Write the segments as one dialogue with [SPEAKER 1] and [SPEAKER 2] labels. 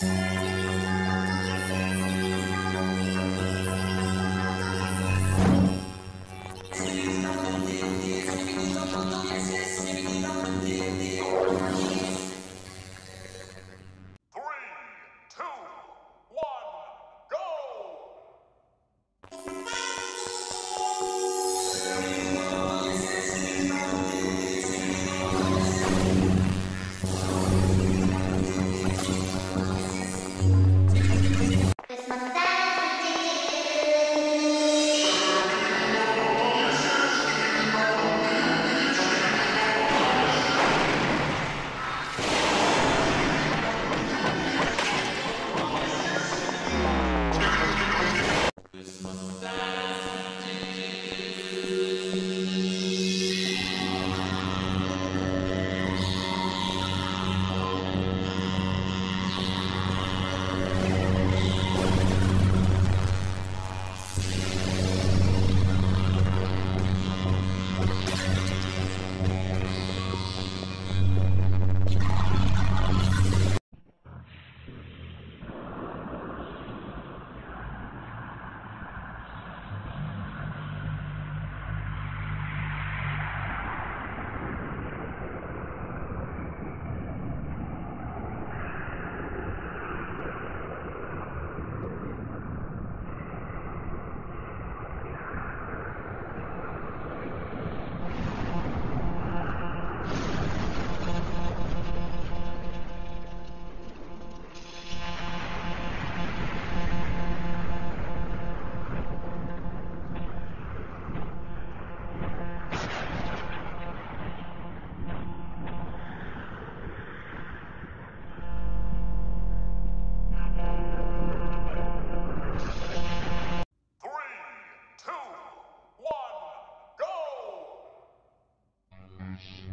[SPEAKER 1] Peace.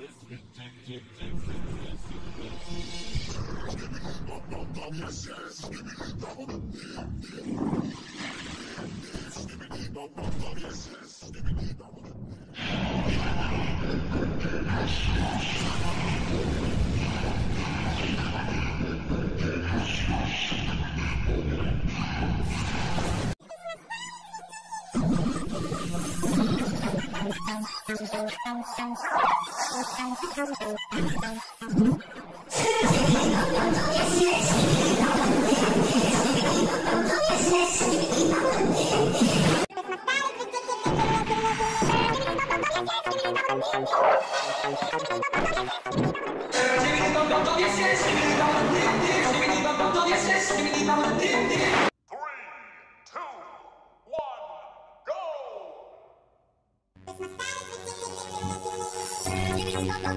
[SPEAKER 1] Yes, yes, give me the double. Yes, yes.